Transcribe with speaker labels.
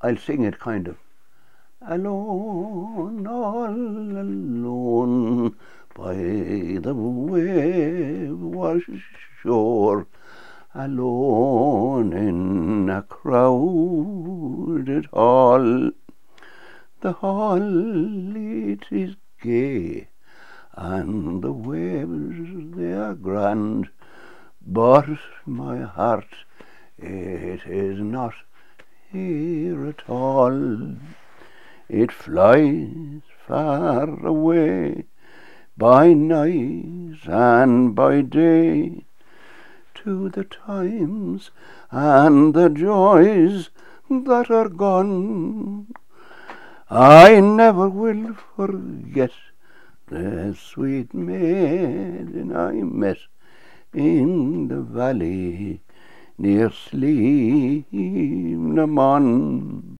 Speaker 1: I'll sing it kind of. Alone, all alone, by the waves shore, alone in a crowded hall. The hall it is gay, and the waves they are grand, but my heart it is not here at all. It flies far away by night and by day to the times and the joys that are gone. I never will forget the sweet maiden I met in the valley near Slieve Namon.